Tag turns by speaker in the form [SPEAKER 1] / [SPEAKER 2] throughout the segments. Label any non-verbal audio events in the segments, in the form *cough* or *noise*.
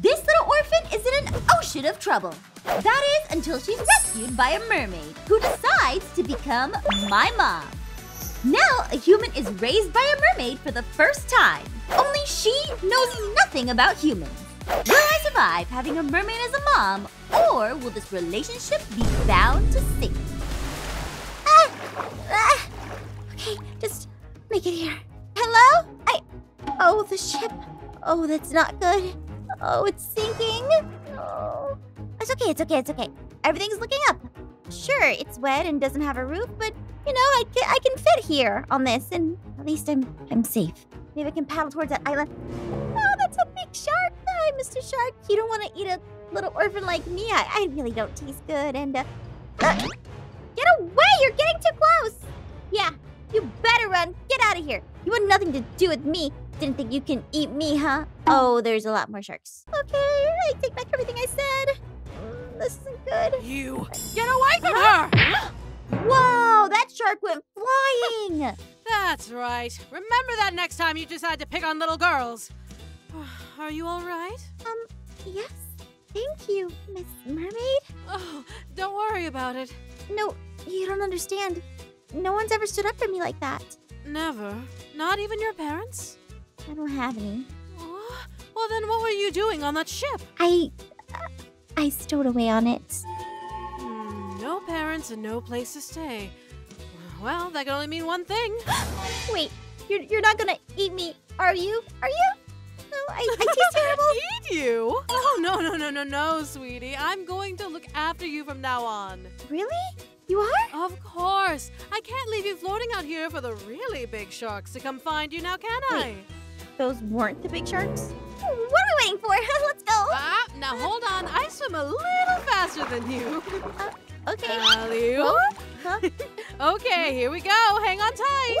[SPEAKER 1] This little orphan is in an ocean of trouble. That is until she's rescued by a mermaid who decides to become my mom. Now, a human is raised by a mermaid for the first time. Only she knows nothing about humans. Will I survive having a mermaid as a mom, or will this relationship be bound to sink? Ah! Ah! Okay, just make it here. Hello? I. Oh, the ship. Oh, that's not good. Oh, it's sinking. Oh. It's okay, it's okay, it's okay. Everything's looking up. Sure, it's wet and doesn't have a roof, but you know, I can, I can fit here on this, and at least I'm I'm safe. Maybe I can paddle towards that island. Oh, that's a big shark. Hi, Mr. Shark. You don't want to eat a little orphan like me. I, I really don't taste good. And uh, uh, get away! You're getting too close. Yeah, you better run. Get out of here. You want nothing to do with me. Didn't think you can eat me, huh? Oh, there's a lot more sharks. Okay, I take back everything I said. This isn't good.
[SPEAKER 2] You get away from her! *gasps*
[SPEAKER 1] Whoa, that shark went flying!
[SPEAKER 2] That's right. Remember that next time you decide to pick on little girls. *sighs* Are you all right?
[SPEAKER 1] Um, yes. Thank you, Miss Mermaid.
[SPEAKER 2] Oh, don't worry about it.
[SPEAKER 1] No, you don't understand. No one's ever stood up for me like that.
[SPEAKER 2] Never? Not even your parents?
[SPEAKER 1] I don't have any.
[SPEAKER 2] Oh, well, then what were you doing on that ship?
[SPEAKER 1] I. I stowed away on it.
[SPEAKER 2] Hmm, no parents and no place to stay. Well, that can only mean one thing. *gasps* *gasps*
[SPEAKER 1] Wait, you're, you're not gonna eat me, are you? Are you? No, I, I taste *laughs* terrible.
[SPEAKER 2] eat you? Oh, no, no, no, no, no, sweetie. I'm going to look after you from now on.
[SPEAKER 1] Really? You are?
[SPEAKER 2] Of course. I can't leave you floating out here for the really big sharks to come find you now, can I?
[SPEAKER 1] Those weren't the big sharks? What are we waiting for? *laughs* Let's go.
[SPEAKER 2] Ah, now hold on. I swim a little faster than you.
[SPEAKER 1] Uh, okay. Huh? *laughs*
[SPEAKER 2] okay, here we go. Hang on tight.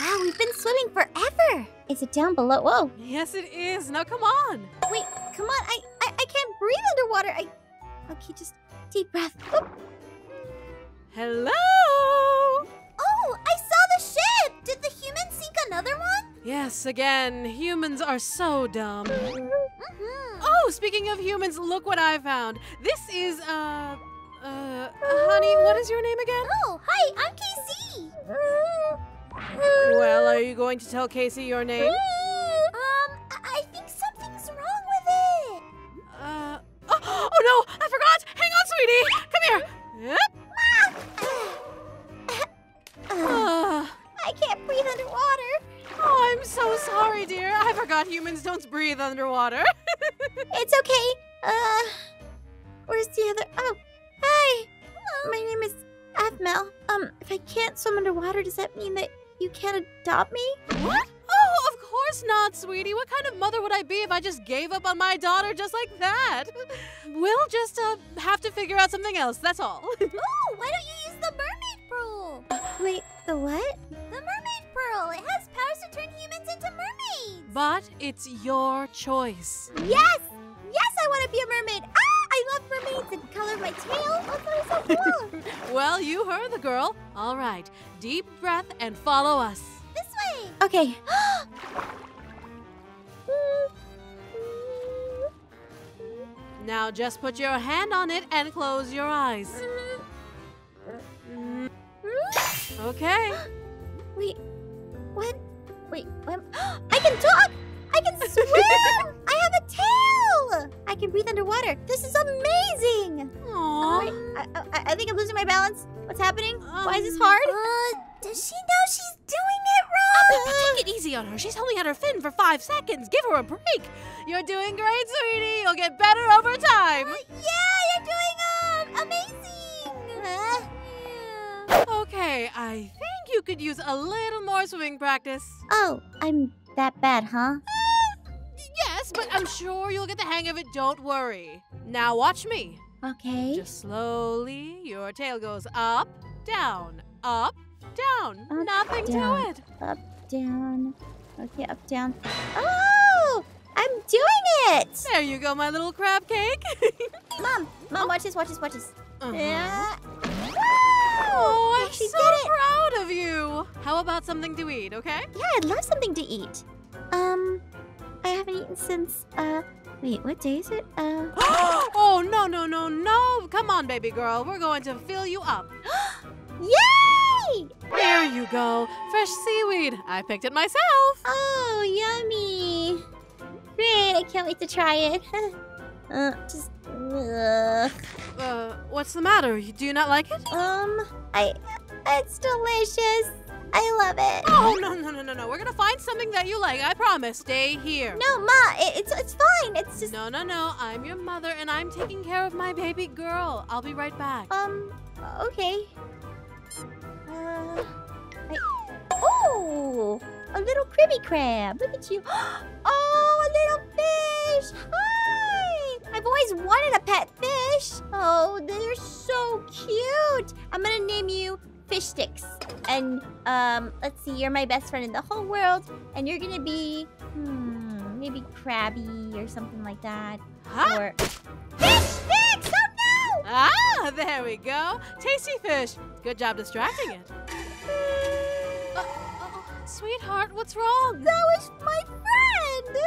[SPEAKER 1] Wow, we've been swimming forever. Is it down below? Whoa.
[SPEAKER 2] Yes, it is. Now come on.
[SPEAKER 1] Wait, come on. I, I, I can't breathe underwater. I. Okay, just deep breath. Oop.
[SPEAKER 2] Hello. Yes, again, humans are so dumb.
[SPEAKER 1] Mm-hmm.
[SPEAKER 2] Oh, speaking of humans, look what I found. This is, uh, uh, honey, what is your name again?
[SPEAKER 1] Oh, hi, I'm Casey.
[SPEAKER 2] Well, are you going to tell Casey your name? So sorry, dear. I forgot humans don't breathe underwater. *laughs*
[SPEAKER 1] It's okay. Uh, where's the other? Oh, hi. My name is Aphmau. Um, if I can't swim underwater, does that mean that you can't adopt me?
[SPEAKER 2] what? Oh, of course not, sweetie. What kind of mother would I be if I just gave up on my daughter just like that? We'll just, uh, have to figure out something else, that's all. *laughs*
[SPEAKER 1] Oh, why don't you use the mermaid pearl? Wait, the what? The. It has powers to turn humans into mermaids.
[SPEAKER 2] but it's your choice.
[SPEAKER 1] Yes! Yes, I want to be a mermaid. Ah, I love mermaids and color my tail. Oh, that is so cool. *laughs*
[SPEAKER 2] Well, you heard the girl. All right, deep breath and follow us.
[SPEAKER 1] this way. Okay. *gasps*
[SPEAKER 2] Now just put your hand on it and close your eyes. Mm, *laughs* Okay. *gasps* *gasps*
[SPEAKER 1] Wait. *gasps* I can talk! I can swim! *laughs* I have a tail! I can breathe underwater. This is amazing! Oh, wait,
[SPEAKER 2] Aww.
[SPEAKER 1] I, I, I think I'm losing my balance. What's happening? Why is this
[SPEAKER 2] Um,
[SPEAKER 1] hard? Uh, does she know she's doing it wrong?
[SPEAKER 2] Take it easy on her. She's only had her fin for five seconds. Give her a break. You're doing great, sweetie. You'll get better over time.
[SPEAKER 1] yeah, you're doing um, amazing! Uh.
[SPEAKER 2] Okay, I think you could use a little more swimming practice.
[SPEAKER 1] Oh, I'm that bad, huh?
[SPEAKER 2] Yes, but I'm sure you'll get the hang of it. Don't worry. Now watch me.
[SPEAKER 1] Okay.
[SPEAKER 2] Just slowly, your tail goes up, down, up, down.
[SPEAKER 1] Up,
[SPEAKER 2] Nothing
[SPEAKER 1] down.
[SPEAKER 2] to it.
[SPEAKER 1] Up, down. Okay, up, down. Oh! I'm doing it!
[SPEAKER 2] There you go, my little crab cake. *laughs*
[SPEAKER 1] Mom, Mom, watch this, watch this, watch this.
[SPEAKER 2] Uh-huh.
[SPEAKER 1] Yeah.
[SPEAKER 2] Oh, I'm
[SPEAKER 1] she
[SPEAKER 2] so
[SPEAKER 1] did it.
[SPEAKER 2] proud of you. How about something to eat, okay?
[SPEAKER 1] Yeah, I'd love something to eat. Um, I haven't eaten since, uh, Wait, what day is it? Uh, *gasps*
[SPEAKER 2] oh, no, no, no, no. Come on, baby girl. We're going to fill you up. *gasps*
[SPEAKER 1] yay!
[SPEAKER 2] Here you go. Fresh seaweed. I picked it myself.
[SPEAKER 1] Oh, yummy! Great, I can't wait to try it. *laughs* uh, just.
[SPEAKER 2] Uh, what's the matter? Do you not like it?
[SPEAKER 1] Um, I, it's delicious. I love it.
[SPEAKER 2] Oh, no, no, no, no, no. We're going to find something that you like. I promise. Stay here.
[SPEAKER 1] No, Ma, it, it's it's fine. It's just
[SPEAKER 2] No, no, no. I'm your mother and I'm taking care of my baby girl. I'll be right back.
[SPEAKER 1] um okay. Uh, I, oh, a little cribby crab. Look at you. *gasps* Oh, a little fish. Hi. I've always wanted a pet fish. Oh, they're so cute. I'm gonna name you Fish Sticks. And um, let's see, you're my best friend in the whole world, and you're gonna be hmm, maybe crabby or something like that.
[SPEAKER 2] Huh?
[SPEAKER 1] Or Fish Sticks! Oh no!
[SPEAKER 2] Ah, there we go. Tasty fish. Good job distracting it. *gasps* Uh, uh, sweetheart, what's wrong?
[SPEAKER 1] That was my friend!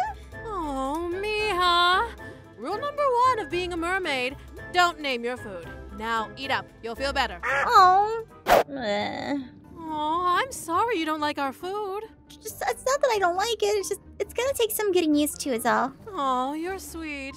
[SPEAKER 2] Oh, Miha. Rule number one of being a mermaid don't name your food. Now eat up. You'll feel better.
[SPEAKER 1] Oh.
[SPEAKER 2] Oh, I'm sorry you don't like our food.
[SPEAKER 1] just, it's not that I don't like it. It's just, it's gonna take some getting used to, is all.
[SPEAKER 2] Oh, you're sweet.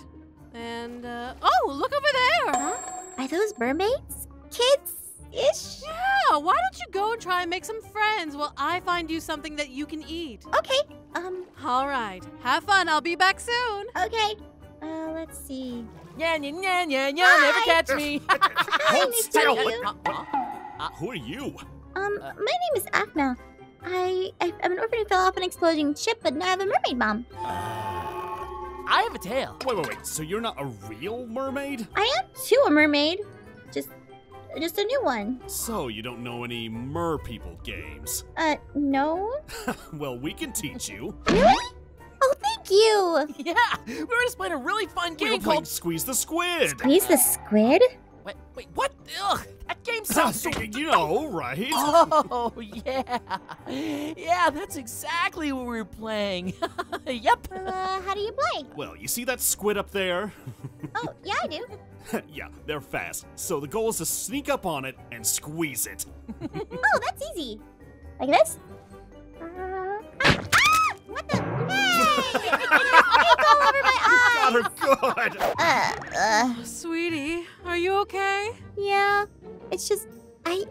[SPEAKER 2] And, uh, oh, look over there.
[SPEAKER 1] Huh? Are those mermaids? Kids ish?
[SPEAKER 2] Yeah, why don't you go and try and make some friends while I find you something that you can eat?
[SPEAKER 1] Okay. Um,
[SPEAKER 2] All right. Have fun. I'll be back soon.
[SPEAKER 1] okay. Uh, let's see.
[SPEAKER 3] Yeah, yeah, yeah, yeah, yeah, never
[SPEAKER 1] Hi.
[SPEAKER 3] catch me. *laughs*
[SPEAKER 1] Hi,
[SPEAKER 4] Hold
[SPEAKER 1] nice to
[SPEAKER 4] still.
[SPEAKER 1] meet you.
[SPEAKER 4] Who are you?
[SPEAKER 1] Um,
[SPEAKER 3] Uh,
[SPEAKER 1] my name is Aphmau. I, I I'm an orphan who fell off an exploding ship, but now I have a mermaid mom.
[SPEAKER 3] I have a tail.
[SPEAKER 4] Wait, wait, wait. So you're not a real mermaid?
[SPEAKER 1] I am too a mermaid, just just a new one.
[SPEAKER 4] So you don't know any mer people games?
[SPEAKER 1] Uh, no. *laughs*
[SPEAKER 4] well, we can teach you.
[SPEAKER 1] Really? Thank you. *laughs*
[SPEAKER 3] Yeah, we were just playing a really fun game
[SPEAKER 4] playing
[SPEAKER 3] called.
[SPEAKER 4] Squeeze the Squid.
[SPEAKER 1] Squeeze the squid?
[SPEAKER 3] Wait, wait, what? Ugh, that game *laughs* sounds so.
[SPEAKER 4] you know, right?
[SPEAKER 3] Oh *laughs* yeah, yeah, that's exactly what we were playing. yep.
[SPEAKER 1] Well, uh, how do you play?
[SPEAKER 4] Well, you see that squid up there?
[SPEAKER 1] Oh, yeah, I do.
[SPEAKER 4] yeah, they're fast. So the goal is to sneak up on it and squeeze it.
[SPEAKER 1] Oh, that's easy. Like this? My
[SPEAKER 4] Got
[SPEAKER 1] eyes.
[SPEAKER 4] her good.
[SPEAKER 1] Uh, uh,
[SPEAKER 2] Sweetie, are you okay?
[SPEAKER 1] yeah. It's just, I,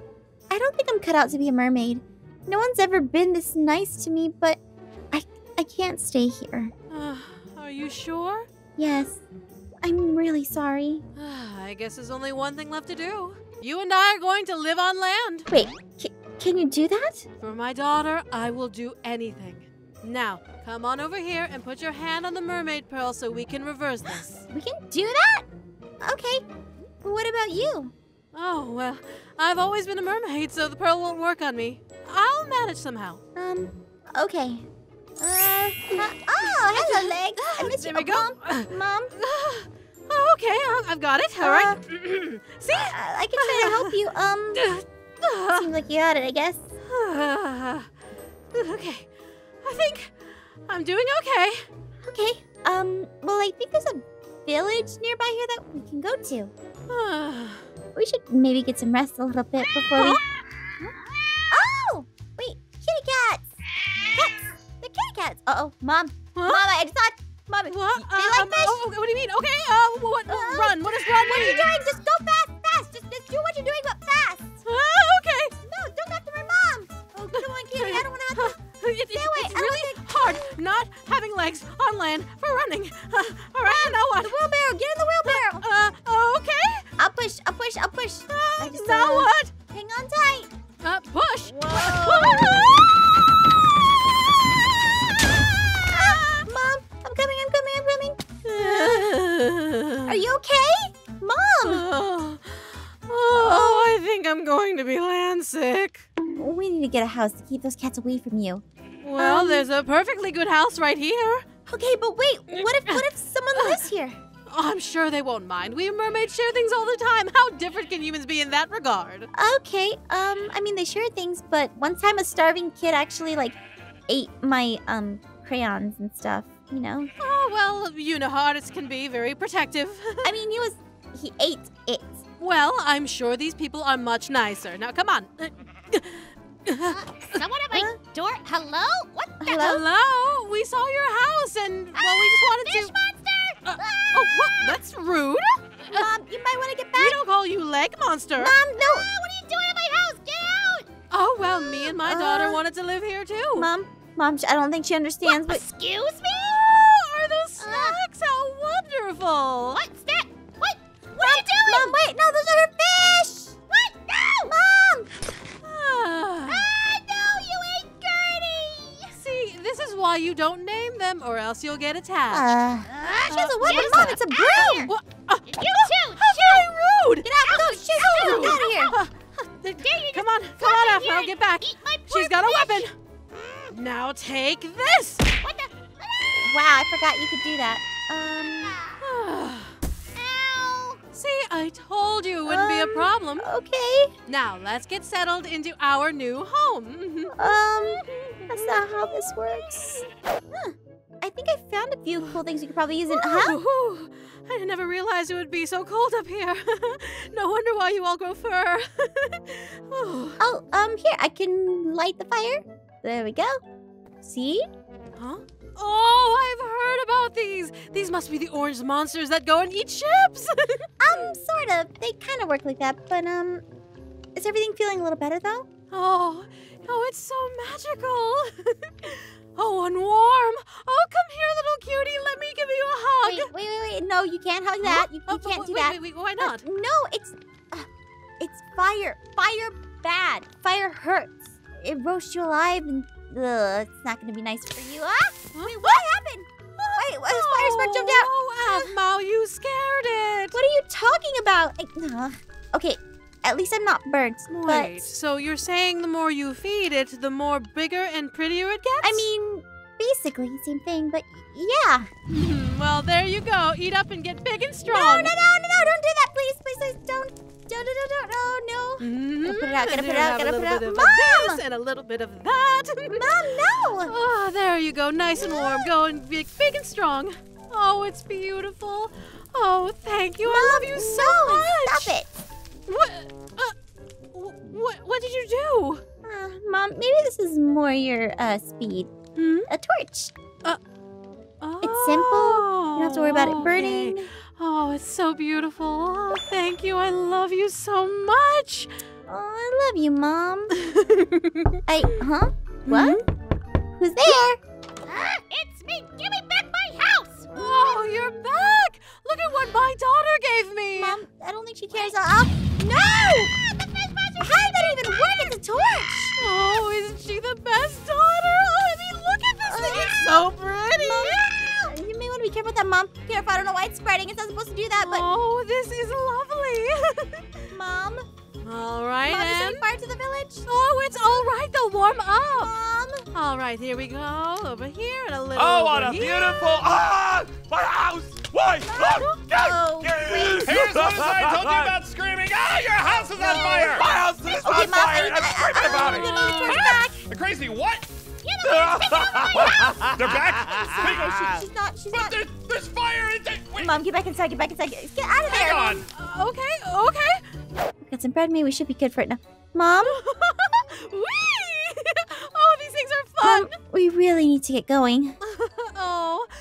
[SPEAKER 1] I don't think I'm cut out to be a mermaid. No one's ever been this nice to me, but I, I can't stay here.
[SPEAKER 2] Uh, are you sure?
[SPEAKER 1] Yes, I'm really sorry. *sighs*
[SPEAKER 2] I guess there's only one thing left to do. You and I are going to live on land.
[SPEAKER 1] Wait, can you do that?
[SPEAKER 2] For my daughter, I will do anything. Now, come on over here and put your hand on the mermaid pearl so we can reverse this.
[SPEAKER 1] We can do that? Okay. What about you?
[SPEAKER 2] Oh, well, I've always been a mermaid, so the pearl won't work on me. I'll manage somehow.
[SPEAKER 1] Um, okay. Uh, uh, oh, hello, Legs. I miss
[SPEAKER 2] There
[SPEAKER 1] you.
[SPEAKER 2] we go.
[SPEAKER 1] Oh, Mom, Mom,
[SPEAKER 2] Oh, okay, I've got it. All right. See?
[SPEAKER 1] I, I can try to help you. Um, *laughs* seems like you got it, I guess.
[SPEAKER 2] okay. I think I'm doing okay.
[SPEAKER 1] Okay. Um, well, I think there's a village nearby here that we can go to. *sighs* We should maybe get some rest a little bit before we. *gasps* Oh, wait, kitty cats. Cats. They're kitty cats. Uh oh, mom.
[SPEAKER 2] Huh?
[SPEAKER 1] Mom, I just thought. Mom,
[SPEAKER 2] What?
[SPEAKER 1] they like
[SPEAKER 2] Um,
[SPEAKER 1] fish.
[SPEAKER 2] oh, what do you mean? Okay, uh, what?
[SPEAKER 1] Uh,
[SPEAKER 2] run. What is run
[SPEAKER 1] What are you doing? Just go fast, fast. Just, just do what you're doing, but fast.
[SPEAKER 2] Uh, okay.
[SPEAKER 1] No, don't after my mom. Oh, come on, kitty. I don't want to have to. *laughs*
[SPEAKER 2] It- it-
[SPEAKER 1] Stay away,
[SPEAKER 2] it's
[SPEAKER 1] I don't
[SPEAKER 2] really hard not having legs on land for running. Uh, *laughs* all right, know what?
[SPEAKER 1] The wheelbarrow. Get in the wheelbarrow.
[SPEAKER 2] Uh, okay.
[SPEAKER 1] I'll push. I'll push. I'll push.
[SPEAKER 2] Uh,
[SPEAKER 1] just,
[SPEAKER 2] now
[SPEAKER 1] uh,
[SPEAKER 2] what?
[SPEAKER 1] Hang on tight.
[SPEAKER 2] Uh, push.
[SPEAKER 1] Ah, Mom, I'm coming. I'm coming. I'm coming. *laughs* Are you okay, Mom?
[SPEAKER 2] Oh, oh, I think I'm going to be land sick.
[SPEAKER 1] We need to get a house to keep those cats away from you.
[SPEAKER 2] Well,
[SPEAKER 1] Um,
[SPEAKER 2] there's a perfectly good house right here.
[SPEAKER 1] Okay, but wait. What if what if someone *laughs* lives here?
[SPEAKER 2] Oh, I'm sure they won't mind. We mermaids share things all the time. How different can humans be in that regard?
[SPEAKER 1] Okay. Um, I mean they share things, but one time a starving kid actually like ate my um crayons and stuff. you know.
[SPEAKER 2] Oh, well, you know how artists can be very protective.
[SPEAKER 1] I mean, he was, he ate it.
[SPEAKER 2] well, I'm sure these people are much nicer. Now, come on.
[SPEAKER 5] Someone at my door. Hello? What the?
[SPEAKER 1] Hello?
[SPEAKER 2] Hello? We saw your house and, well, we just wanted
[SPEAKER 5] Fish
[SPEAKER 2] to.
[SPEAKER 5] monster!
[SPEAKER 2] Uh, oh, what? That's rude.
[SPEAKER 1] Mom, you might want to get back.
[SPEAKER 2] We don't call you leg monster.
[SPEAKER 1] Mom, no.
[SPEAKER 5] Ah, what are you doing at my house? Get out!
[SPEAKER 2] Oh, well, me and my daughter
[SPEAKER 1] Uh,
[SPEAKER 2] wanted to live here too.
[SPEAKER 1] Mom, Mom, I don't think she understands, but
[SPEAKER 5] Excuse me?
[SPEAKER 2] Oh, are those snacks? How wonderful.
[SPEAKER 5] What's that? What? What are you doing?
[SPEAKER 1] Mom, wait, no, those are her fish.
[SPEAKER 2] This is why you don't name them, or else you'll get attached.
[SPEAKER 1] Uh,
[SPEAKER 5] Ah,
[SPEAKER 1] she has a
[SPEAKER 2] Uh,
[SPEAKER 1] weapon,
[SPEAKER 2] what is
[SPEAKER 1] Mom. It's a broom.
[SPEAKER 5] here.
[SPEAKER 2] What?
[SPEAKER 5] You too!
[SPEAKER 2] how very rude!
[SPEAKER 1] Get out! No, shoot!
[SPEAKER 2] Rude.
[SPEAKER 1] Get out of here!
[SPEAKER 5] Dare you
[SPEAKER 2] come on, come on,
[SPEAKER 5] come in
[SPEAKER 2] Afro,
[SPEAKER 5] here
[SPEAKER 2] get back.
[SPEAKER 5] Eat my
[SPEAKER 2] She's
[SPEAKER 5] poor
[SPEAKER 2] got a
[SPEAKER 5] fish.
[SPEAKER 2] weapon. Now take this.
[SPEAKER 5] What the?
[SPEAKER 1] Wow, I forgot you could do that. Um,
[SPEAKER 5] Ow!
[SPEAKER 2] See, I told you it wouldn't be a
[SPEAKER 1] Um,
[SPEAKER 2] problem.
[SPEAKER 1] okay.
[SPEAKER 2] Now, let's get settled into our new home. *laughs*
[SPEAKER 1] Um, that's not how this works. Huh. I think I found a few cool things you could probably use in. Huh?
[SPEAKER 2] Ooh, I never realized it would be so cold up here. *laughs* no wonder why you all grow fur. *laughs*
[SPEAKER 1] Oh, um, here, I can light the fire. There we go. See?
[SPEAKER 2] Huh? Oh, I've heard about these. These must be the orange monsters that go and eat ships. *laughs*
[SPEAKER 1] Um, sort of. They kind of work like that, but, um, is everything feeling a little better, though?
[SPEAKER 2] oh, oh, it's so magical. *laughs* oh, and warm. Oh, come here, little cutie. Let me give you a hug.
[SPEAKER 1] Wait, wait, wait, wait. No, you can't hug that. You, you
[SPEAKER 2] Oh,
[SPEAKER 1] can't
[SPEAKER 2] wait,
[SPEAKER 1] do that.
[SPEAKER 2] Wait, wait, why
[SPEAKER 1] Uh,
[SPEAKER 2] not?
[SPEAKER 1] no, it's uh, it's fire. Fire bad. Fire hurts. It roasts you alive, and ugh, it's not gonna be nice for you. Ah!
[SPEAKER 2] Huh?
[SPEAKER 1] Wait, what happened? Wait, what, this fire spark jumped out.
[SPEAKER 2] Oh, Aphmau, you scared it.
[SPEAKER 1] What are you talking about? I, uh, okay, at least I'm not burnt.
[SPEAKER 2] Wait,
[SPEAKER 1] But
[SPEAKER 2] so you're saying the more you feed it, the more bigger and prettier it gets?
[SPEAKER 1] I mean, basically same thing. But yeah. *laughs*
[SPEAKER 2] Well, there you go. Eat up and get big and strong.
[SPEAKER 1] no, no, no, no! No, don't do that, please, please, please, don't, don't, don't, don't, no, no.
[SPEAKER 2] Mm,
[SPEAKER 1] Gotta put it out, gotta put it out,
[SPEAKER 2] have a
[SPEAKER 1] gotta put it out.
[SPEAKER 2] of
[SPEAKER 1] Mom!
[SPEAKER 2] this and a little bit of that. *laughs*
[SPEAKER 1] Mom, no!
[SPEAKER 2] oh, there you go. Nice and warm. Go and be big and strong. Oh, it's beautiful. Oh, thank you. I love you so
[SPEAKER 1] no,
[SPEAKER 2] much.
[SPEAKER 1] Stop it.
[SPEAKER 2] What? Uh, what? What did you do?
[SPEAKER 1] Uh, Mom, maybe this is more your uh, speed.
[SPEAKER 2] Hmm?
[SPEAKER 1] A torch.
[SPEAKER 2] It's
[SPEAKER 1] simple. You don't have to worry about it
[SPEAKER 2] okay.
[SPEAKER 1] burning.
[SPEAKER 2] Oh, it's so beautiful. Oh, thank you. I love you so much.
[SPEAKER 1] Oh, I love you, Mom. *laughs* I, huh? What?
[SPEAKER 2] Hmm?
[SPEAKER 1] Who's there?
[SPEAKER 5] Ah, it's
[SPEAKER 1] I
[SPEAKER 6] told you about screaming. Ah, your house is on fire!
[SPEAKER 7] My house is
[SPEAKER 1] Okay,
[SPEAKER 7] on
[SPEAKER 1] Mom,
[SPEAKER 7] fire!
[SPEAKER 1] need
[SPEAKER 7] and
[SPEAKER 1] to-
[SPEAKER 7] I'm screaming about
[SPEAKER 1] Give
[SPEAKER 7] it!
[SPEAKER 1] me the torch back.
[SPEAKER 6] The crazy what?
[SPEAKER 7] They're *laughs*
[SPEAKER 6] They're back?
[SPEAKER 1] Wait, no, she, she's not. She's
[SPEAKER 6] But
[SPEAKER 1] not.
[SPEAKER 6] there's, there's fire in there! Wait,
[SPEAKER 1] Mom, get back inside. Get back inside. Get, get out of there.
[SPEAKER 6] hang on!
[SPEAKER 2] Uh, okay, okay.
[SPEAKER 1] Got some bread. Maybe we should be good for it now. Mom, *laughs*
[SPEAKER 2] Whee! Oh, these things are fun.
[SPEAKER 1] Mom, we really need to get going. *laughs*
[SPEAKER 2] oh, I'm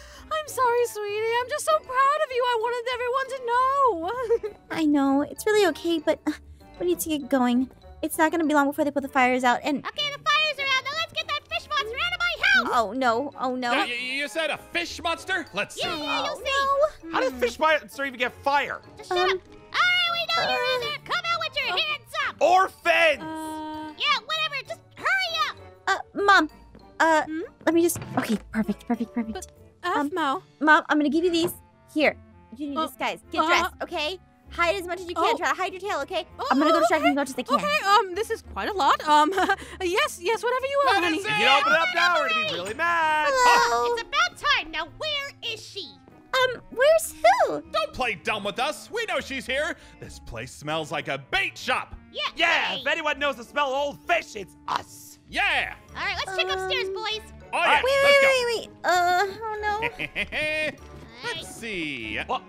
[SPEAKER 2] sorry, sweetie. I'm just so proud of you. I wanted everyone to know. *laughs*
[SPEAKER 1] I know it's really okay, but uh, we need to get going. It's not gonna be long before they put the fires out. And
[SPEAKER 5] Okay, the fires are out. Now let's get that fish monster out of my house!
[SPEAKER 1] oh no, oh no.
[SPEAKER 6] Yeah, you, you said a fish monster? Let's see.
[SPEAKER 5] Yeah, yeah, you'll
[SPEAKER 1] Oh,
[SPEAKER 5] see.
[SPEAKER 7] How does fish monster even get fire?
[SPEAKER 5] Just shut
[SPEAKER 1] Um,
[SPEAKER 5] up. Alright, we know you're in there. Come out with your hands up!
[SPEAKER 7] Orphans!
[SPEAKER 2] Uh,
[SPEAKER 5] Yeah, whatever. Just hurry up!
[SPEAKER 1] Uh, Mom. Uh,
[SPEAKER 2] Hmm?
[SPEAKER 1] let me just. Okay, perfect, perfect, perfect. Um,
[SPEAKER 2] Aphmau.
[SPEAKER 1] Mom, I'm gonna give you these. Here, you need
[SPEAKER 2] Uh,
[SPEAKER 1] disguise. Get
[SPEAKER 2] uh,
[SPEAKER 1] dressed, okay? Hide as much as you can.
[SPEAKER 2] oh.
[SPEAKER 1] Try to hide your tail, okay?
[SPEAKER 2] Oh,
[SPEAKER 1] I'm gonna go
[SPEAKER 2] okay.
[SPEAKER 1] distract you as much as I can.
[SPEAKER 2] Okay, um, this is quite a lot. Um, *laughs* yes, yes, whatever you want,
[SPEAKER 6] Let
[SPEAKER 2] honey.
[SPEAKER 7] If you don't open it up now, we're gonna be really mad.
[SPEAKER 1] Hello.
[SPEAKER 5] It's about time. Now, where is she?
[SPEAKER 1] Um, where's who?
[SPEAKER 6] Don't play dumb with us. We know she's here. This place smells like a bait shop.
[SPEAKER 5] Yeah.
[SPEAKER 7] Yeah,
[SPEAKER 5] hey.
[SPEAKER 7] if anyone knows the smell of old fish, it's us.
[SPEAKER 6] Yeah.
[SPEAKER 5] All right, let's check upstairs,
[SPEAKER 1] Um,
[SPEAKER 5] boys.
[SPEAKER 6] Oh yeah,
[SPEAKER 1] Wait,
[SPEAKER 6] let's
[SPEAKER 1] wait, wait, wait. Uh, oh no. *laughs*
[SPEAKER 6] let's see.
[SPEAKER 8] What?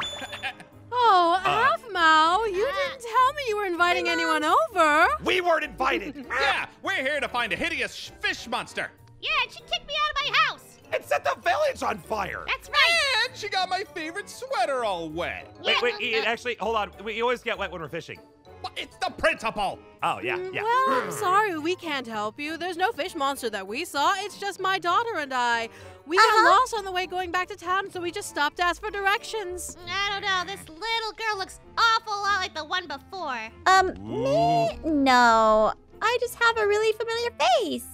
[SPEAKER 8] *laughs*
[SPEAKER 2] Oh, Aphmau, you didn't tell me you were inviting anyone over.
[SPEAKER 6] We weren't invited. *laughs* yeah, we're here to find a hideous fish monster.
[SPEAKER 5] Yeah, and she kicked me out of my house.
[SPEAKER 6] And set the village on fire.
[SPEAKER 5] That's right.
[SPEAKER 6] And she got my favorite sweater all wet.
[SPEAKER 7] Wait, wait, Ian, actually, hold on. We always get wet when we're fishing.
[SPEAKER 6] But It's the principal.
[SPEAKER 7] Oh, yeah, yeah.
[SPEAKER 2] Well, I'm sorry, we can't help you. There's no fish monster that we saw. It's just my daughter and I. We got
[SPEAKER 1] Uh-huh.
[SPEAKER 2] lost on the way going back to town, so we just stopped to ask for directions.
[SPEAKER 5] I don't know. This little girl looks awful lot like the one before.
[SPEAKER 1] Um, me? No. I just have a really familiar face.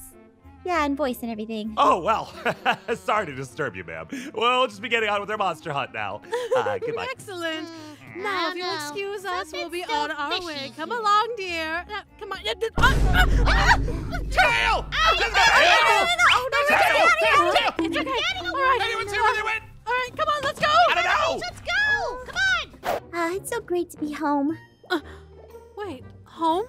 [SPEAKER 1] Yeah, and voice and everything.
[SPEAKER 7] Oh, well. *laughs* Sorry to disturb you, ma'am. We'll just be getting on with our monster hunt now. Uh, *laughs* goodbye.
[SPEAKER 2] Excellent.
[SPEAKER 5] I
[SPEAKER 2] Now, if you'll
[SPEAKER 5] know.
[SPEAKER 2] excuse us, we'll be
[SPEAKER 5] Something's
[SPEAKER 2] on our
[SPEAKER 5] fishy
[SPEAKER 2] way. Come along, dear. Now, come on. Uh, uh, uh, uh,
[SPEAKER 6] Tail! Just got
[SPEAKER 1] No,
[SPEAKER 6] tail!
[SPEAKER 1] no, no, no, no,
[SPEAKER 6] Tail!
[SPEAKER 1] no, no, no, no.
[SPEAKER 6] Tail!
[SPEAKER 2] It's okay. All right.
[SPEAKER 6] Anyone see where they went?
[SPEAKER 2] All right, come on, let's go.
[SPEAKER 6] I don't know.
[SPEAKER 5] Let's go. Come on.
[SPEAKER 1] Ah, it's so great to be home.
[SPEAKER 2] Wait, home?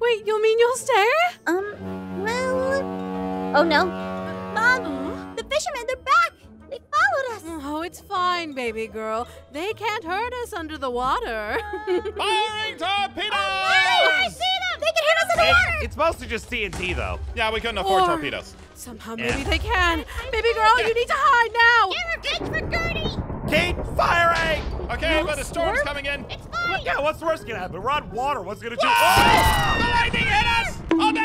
[SPEAKER 2] Wait, you mean you'll stay?
[SPEAKER 1] Um, well. Oh no. Mom, the fishermen, they're back.
[SPEAKER 2] It's fine, baby girl. They can't hurt us under the water. *laughs*
[SPEAKER 6] Firing torpedoes!
[SPEAKER 1] Oh, I see them. They can hit us in the
[SPEAKER 7] It-
[SPEAKER 1] water.
[SPEAKER 7] it's mostly just TNT, though.
[SPEAKER 6] Yeah, we couldn't afford
[SPEAKER 2] Or-
[SPEAKER 6] torpedoes.
[SPEAKER 2] Somehow,
[SPEAKER 7] Yeah.
[SPEAKER 2] maybe they can. Baby girl, you need to hide now.
[SPEAKER 5] Get revenge for Gertie.
[SPEAKER 7] Keep firing!
[SPEAKER 6] Okay,
[SPEAKER 2] No
[SPEAKER 6] but a storm's
[SPEAKER 2] storm?
[SPEAKER 6] coming in.
[SPEAKER 5] It's fine.
[SPEAKER 7] Yeah, what's the worst gonna happen? We're on water. What's gonna do?
[SPEAKER 6] Oh! The lightning hit us! Oh, on the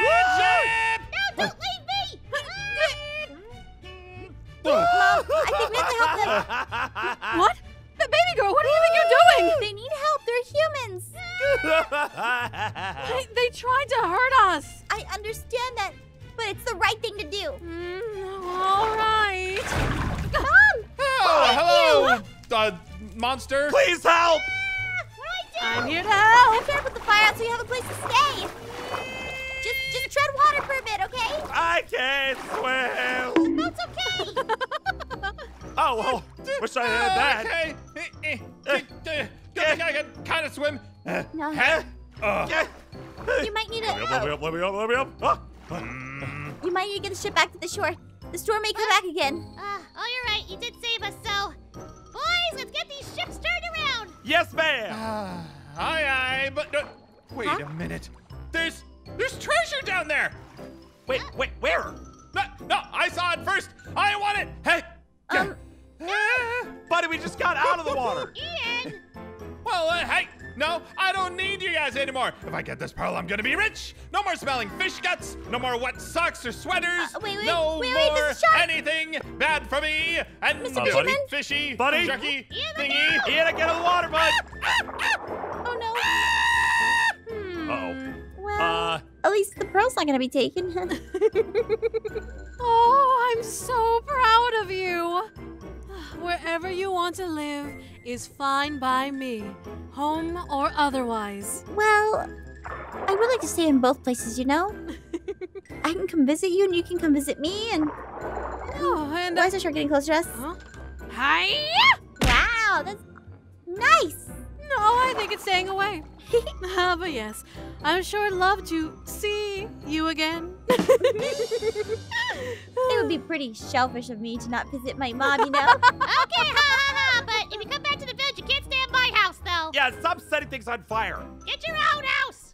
[SPEAKER 1] we have to help them.
[SPEAKER 2] What? The baby girl, what do you think you're doing?
[SPEAKER 1] They need help. They're humans.
[SPEAKER 2] They, *laughs* they tried to hurt us.
[SPEAKER 1] I understand that, but it's the right thing to do.
[SPEAKER 2] Mm, all right.
[SPEAKER 1] Mom!
[SPEAKER 6] Oh, hello, uh, monster.
[SPEAKER 7] Please help!
[SPEAKER 2] I'm here to help.
[SPEAKER 1] I'm trying to put the fire out so you have a place to stay. Just, just tread water for a bit, okay?
[SPEAKER 7] I can't swim!
[SPEAKER 1] That's okay.
[SPEAKER 7] Oh, well, wish I had that.
[SPEAKER 6] Okay. Eh, eh, eh, Good thing I can kind of swim. Uh,
[SPEAKER 1] No.
[SPEAKER 6] huh? Uh,
[SPEAKER 1] You might need
[SPEAKER 7] Let me up, let me up, let me up, let me up. Ah.
[SPEAKER 1] You might need to get the ship back to the shore. The storm may come back again.
[SPEAKER 5] Uh, oh, you're right. You did save us, so. Boys, let's get these ships turned around.
[SPEAKER 7] Yes, ma'am!
[SPEAKER 6] Ah, aye, aye, but uh, wait
[SPEAKER 1] Huh?
[SPEAKER 6] a minute. There's there's treasure down there.
[SPEAKER 7] Wait, wait, where?
[SPEAKER 6] Anymore. If I get this pearl, I'm gonna be rich. No more smelling fish guts. No more wet socks or sweaters.
[SPEAKER 1] Uh, wait, wait,
[SPEAKER 6] no
[SPEAKER 1] wait, wait,
[SPEAKER 6] more
[SPEAKER 1] there's shark.
[SPEAKER 6] anything bad for me. And
[SPEAKER 1] Mr.
[SPEAKER 6] no
[SPEAKER 7] Fisherman?
[SPEAKER 6] fishy,
[SPEAKER 7] Buddy?
[SPEAKER 6] jerky
[SPEAKER 5] Ian,
[SPEAKER 6] thingy.
[SPEAKER 7] Ian, get out of the water, bud!
[SPEAKER 1] oh no.
[SPEAKER 2] Hmm.
[SPEAKER 7] Uh-oh.
[SPEAKER 1] Well,
[SPEAKER 7] Uh,
[SPEAKER 1] at least the pearl's not gonna be taken. *laughs* *laughs*
[SPEAKER 2] Oh, I'm so proud of you. Wherever you want to live is fine by me, home or otherwise.
[SPEAKER 1] well, I would like to stay in both places, you know? *laughs* I can come visit you and you can come visit me and
[SPEAKER 2] Oh, and
[SPEAKER 1] why is the shark getting close to us?
[SPEAKER 2] Huh? Hi.
[SPEAKER 1] Wow, that's nice.
[SPEAKER 2] No, I think it's staying away. *laughs* Ah, but yes, I'm sure I'd love to see you again. *laughs*
[SPEAKER 1] It would be pretty shellfish of me to not visit my mom, you know? *laughs*
[SPEAKER 5] Okay, ha ha ha. But if you come back to the village, you can't stay at my house, though.
[SPEAKER 7] yeah, stop setting things on fire.
[SPEAKER 5] Get your own house.